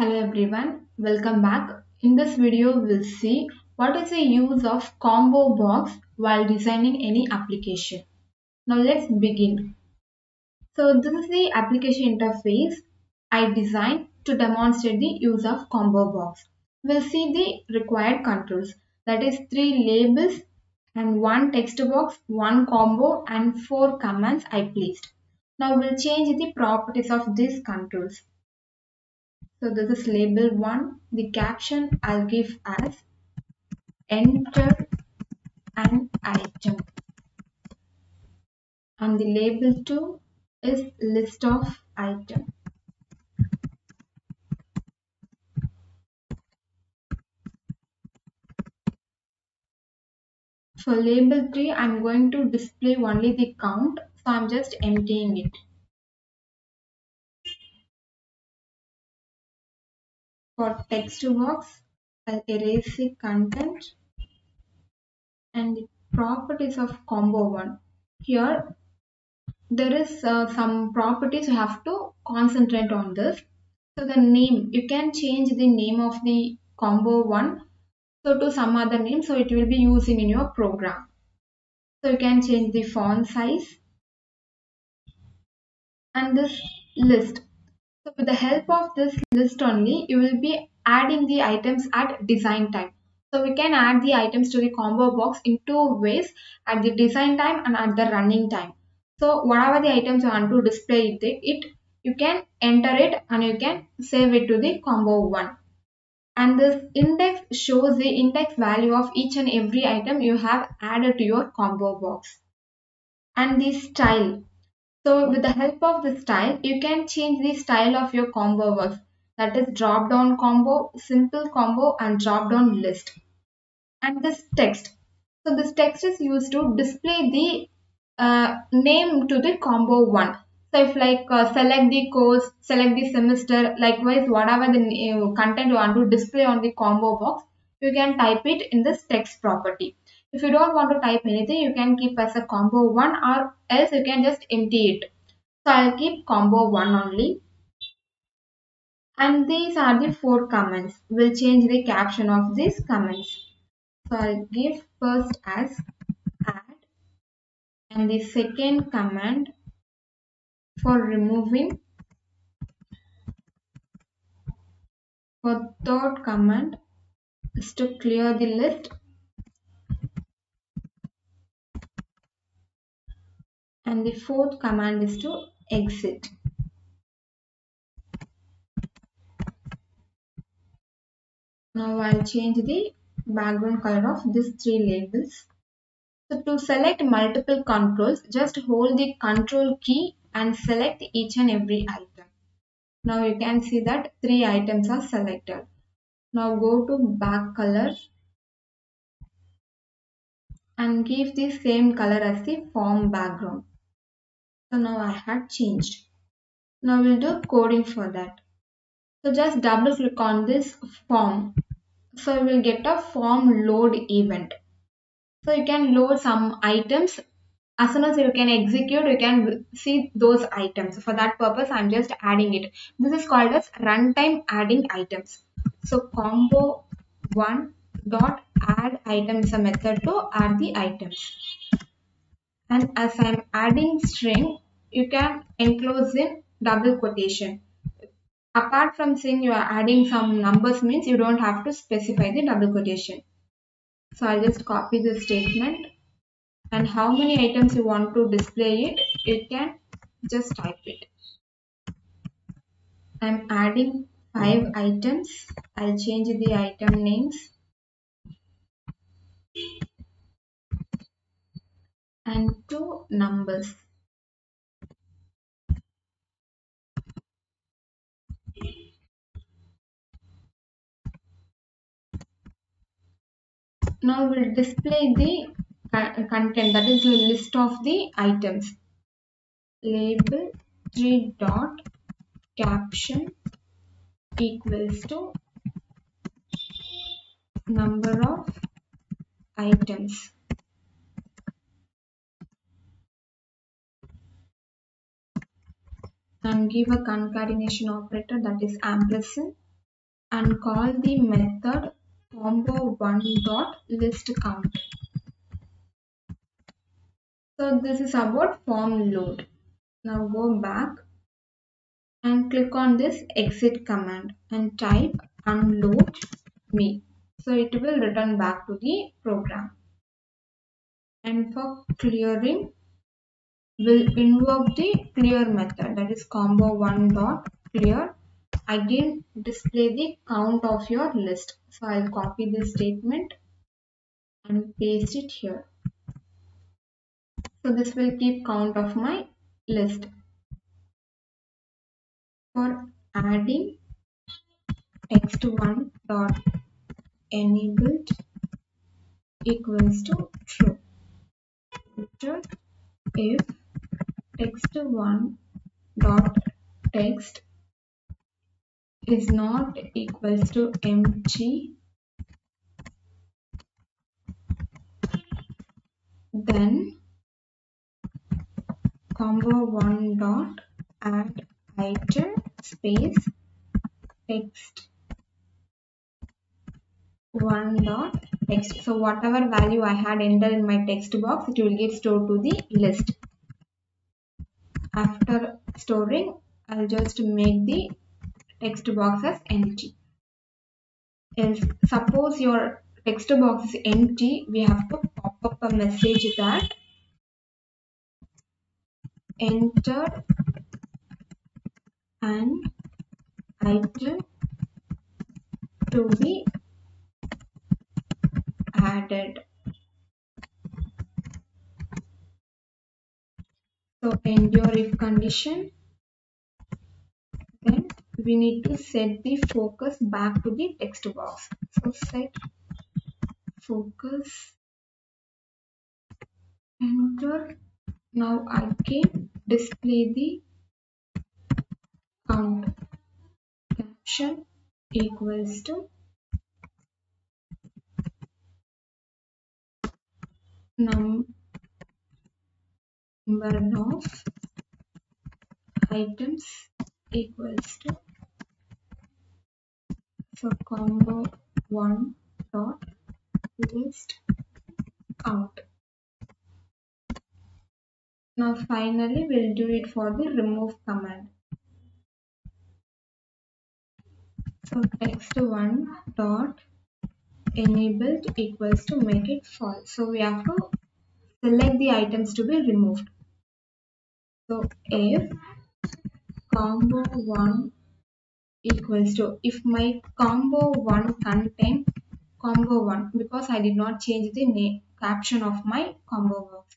Hello everyone, welcome back. In this video, we'll see what is the use of combo box while designing any application. Now let's begin. So this is the application interface I designed to demonstrate the use of combo box. We'll see the required controls that is three labels and one text box, one combo and four commands I placed. Now we'll change the properties of these controls. So this is label 1. The caption I'll give as enter an item. And the label 2 is list of item. For label 3, I'm going to display only the count. So I'm just emptying it. For text box, I'll erase the content and the properties of combo 1. Here, there is uh, some properties you have to concentrate on this. So the name, you can change the name of the combo 1 so to some other name so it will be using in your program. So you can change the font size and this list so with the help of this list only, you will be adding the items at design time. So we can add the items to the combo box in two ways at the design time and at the running time. So whatever the items you want to display it, it you can enter it and you can save it to the combo one. And this index shows the index value of each and every item you have added to your combo box. And the style so with the help of the style, you can change the style of your combo box. That is drop down combo, simple combo and drop down list. And this text. So this text is used to display the uh, name to the combo one. So if like uh, select the course, select the semester, likewise whatever the uh, content you want to display on the combo box, you can type it in this text property. If you don't want to type anything, you can keep as a combo 1 or else you can just empty it. So I'll keep combo 1 only. And these are the four commands. We'll change the caption of these commands. So I'll give first as add and the second command for removing. For third command is to clear the list and the fourth command is to exit. Now I'll change the background color of these three labels. So to select multiple controls, just hold the control key and select each and every item. Now you can see that three items are selected. Now go to back color and give the same color as the form background. So now I had changed. Now we'll do coding for that. So just double click on this form. So we'll get a form load event. So you can load some items. As soon as you can execute, you can see those items. For that purpose, I'm just adding it. This is called as runtime adding items. So combo one dot add item is a method to add the items and as I'm adding string, you can enclose in double quotation. Apart from saying you are adding some numbers means you don't have to specify the double quotation. So I'll just copy the statement and how many items you want to display it, you can just type it. I'm adding five items. I'll change the item names and two numbers. Now we'll display the content that is the list of the items. Label 3 dot caption equals to number of items. And give a concatenation operator that is ampersand and call the method combo1 dot list count. So this is about form load. Now go back and click on this exit command and type unload me. So it will return back to the program. And for clearing, we'll invoke the clear method that is combo1 dot clear. Again display the count of your list. So I'll copy this statement and paste it here. So this will keep count of my list. For adding text1 dot enabled equals to true. If text1 dot text is not equals to empty then combo1 dot add item space text one dot text. So whatever value i had entered in my text box it will get stored to the list after storing i'll just make the text box as empty else suppose your text box is empty we have to pop up a message that entered an item to be added. So endure if condition. Then we need to set the focus back to the text box. So set focus enter. Now I can display the count caption equals to number of items equals to so combo 1 dot list out now finally we'll do it for the remove command so text1 dot enabled equals to make it false. So we have to select the items to be removed. So if combo 1 equals to if my combo 1 contain combo 1 because I did not change the name caption of my combo box.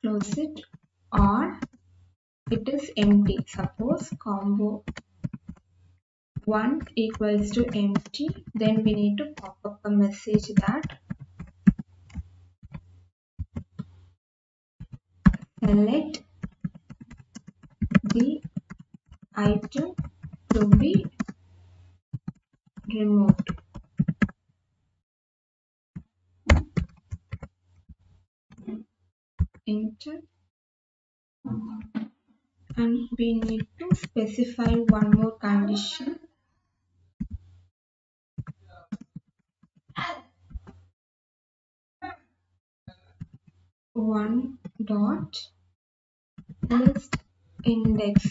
Close it or it is empty. Suppose combo 1 equals to empty then we need to pop up a message that select the item to be removed. Enter. And we need to specify one more condition. One dot list index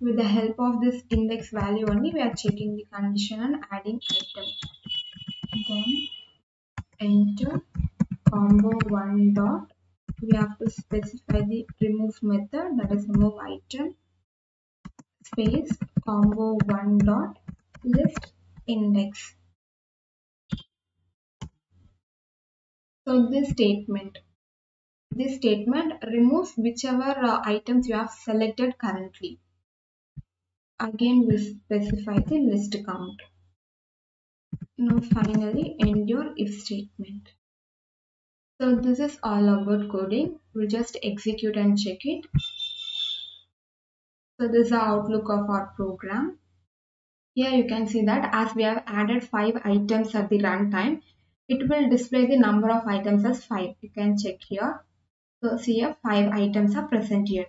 with the help of this index value only we are checking the condition and adding item. Then enter combo one dot. We have to specify the remove method that is remove item space combo one dot list index. So this statement this statement removes whichever uh, items you have selected currently. Again, we specify the list count. Now finally, end your if statement. So this is all about coding. We'll just execute and check it. So this is the outlook of our program. Here you can see that as we have added 5 items at the runtime, it will display the number of items as 5. You can check here. So see here 5 items are present here.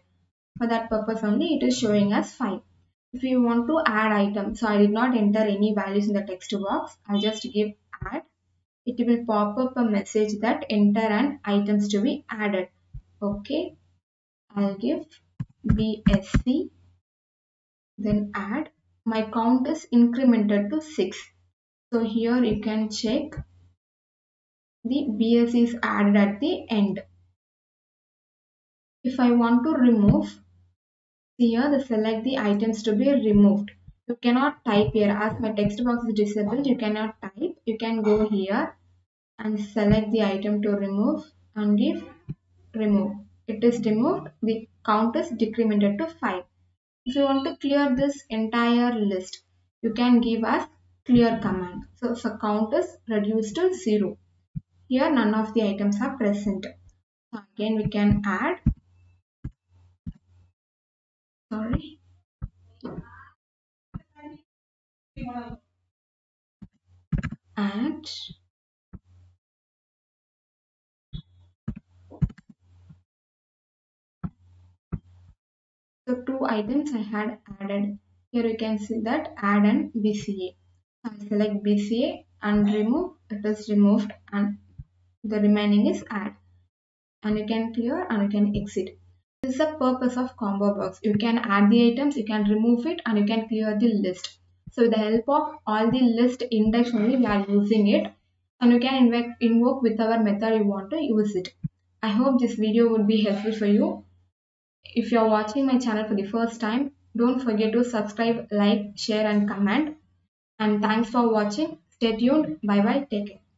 For that purpose only it is showing us 5. if you want to add item so i did not enter any values in the text box. I'll just give add. It will pop up a message that enter an items to be added. Okay. I'll give bsc then add. My count is incremented to 6 so here you can check. The bsc is added at the end if i want to remove here the select the items to be removed. You cannot type here as my text box is disabled. You cannot type. You can go here and select the item to remove and give remove. It is removed. The count is decremented to 5. If you want to clear this entire list, you can give us clear command. So, so count is reduced to 0. Here none of the items are present. So again we can add sorry. Add so two items I had added. Here you can see that add and BCA I select BCA and remove it is removed and the remaining is add. And you can clear and you can exit this is the purpose of combo box. You can add the items, you can remove it and you can clear the list. So with the help of all the list index only we are using it and you can invoke whichever method you want to use it. I hope this video would be helpful for you. If you are watching my channel for the first time, don't forget to subscribe, like, share and comment. And thanks for watching. Stay tuned. Bye bye. Take care.